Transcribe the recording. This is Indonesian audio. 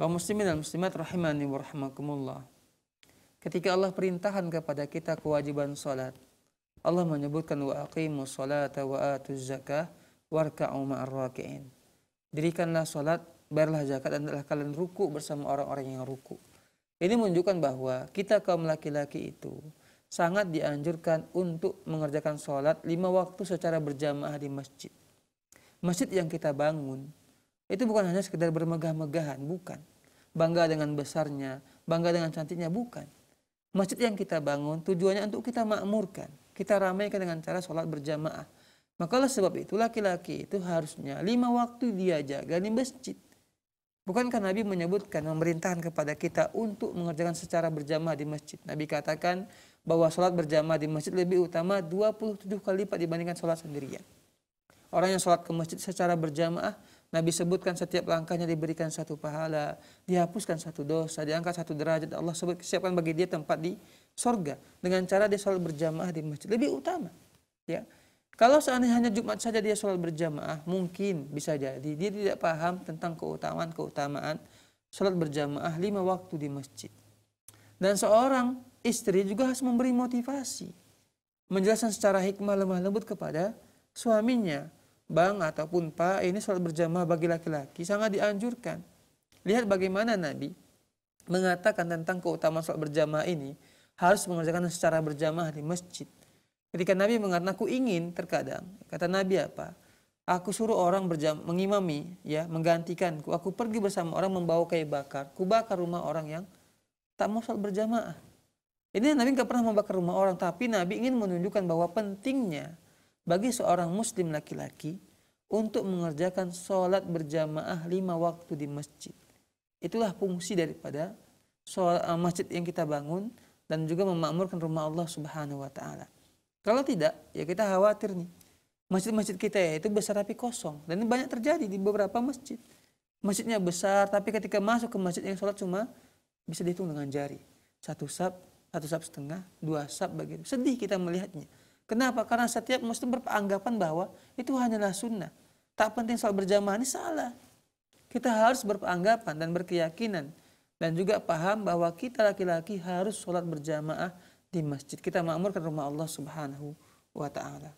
Kaum muslimin dan muslimat rahimani wa rahimakumullah. Ketika Allah perintahkan kepada kita kewajiban salat, Allah menyebutkan wa aqimu salata wa atu zakah warka'u ma'ar raki'in. Dirikanlah salat, bayarlah zakat dan adalah kalian ruku bersama orang-orang yang ruku. Ini menunjukkan bahwa kita kaum laki-laki itu sangat dianjurkan untuk mengerjakan sholat lima waktu secara berjamaah di masjid. Masjid yang kita bangun itu bukan hanya sekedar bermegah-megahan, bukan bangga dengan besarnya, bangga dengan cantiknya, bukan. Masjid yang kita bangun tujuannya untuk kita makmurkan, kita ramaikan dengan cara sholat berjamaah. Maka oleh sebab itu laki-laki itu harusnya lima waktu dia jaga di masjid. Bukankah Nabi menyebutkan, memerintahkan kepada kita untuk mengerjakan secara berjamaah di masjid. Nabi katakan bahwa sholat berjamaah di masjid lebih utama 27 kali lipat dibandingkan sholat sendirian. Orang yang sholat ke masjid secara berjamaah Nabi sebutkan setiap langkahnya diberikan satu pahala, dihapuskan satu dosa, diangkat satu derajat. Allah sebut siapkan bagi dia tempat di sorga dengan cara dia sholat berjamaah di masjid lebih utama. Ya, kalau seandainya hanya Jumat saja dia sholat berjamaah, mungkin bisa jadi dia tidak paham tentang keutamaan keutamaan sholat berjamaah lima waktu di masjid. Dan seorang istri juga harus memberi motivasi, menjelaskan secara hikmah lemah lembut kepada suaminya bang ataupun pak ini sholat berjamaah bagi laki-laki sangat dianjurkan. Lihat bagaimana Nabi mengatakan tentang keutamaan sholat berjamaah ini harus mengerjakan secara berjamaah di masjid. Ketika Nabi mengatakan aku ingin terkadang kata Nabi apa? Aku suruh orang berjam mengimami ya menggantikanku. Aku pergi bersama orang membawa kayu bakar. Ku bakar rumah orang yang tak mau sholat berjamaah. Ini Nabi nggak pernah membakar rumah orang, tapi Nabi ingin menunjukkan bahwa pentingnya bagi seorang muslim laki-laki untuk mengerjakan sholat berjamaah lima waktu di masjid. Itulah fungsi daripada sholat, uh, masjid yang kita bangun dan juga memakmurkan rumah Allah Subhanahu wa taala. Kalau tidak, ya kita khawatir nih. Masjid-masjid kita ya itu besar tapi kosong dan ini banyak terjadi di beberapa masjid. Masjidnya besar tapi ketika masuk ke masjid yang sholat cuma bisa dihitung dengan jari. Satu sab, satu sab setengah, dua sab begitu. Sedih kita melihatnya. Kenapa? Karena setiap muslim beranggapan bahwa itu hanyalah sunnah. Tak penting soal berjamaah ini salah. Kita harus beranggapan dan berkeyakinan dan juga paham bahwa kita laki-laki harus sholat berjamaah di masjid. Kita makmurkan rumah Allah Subhanahu wa taala.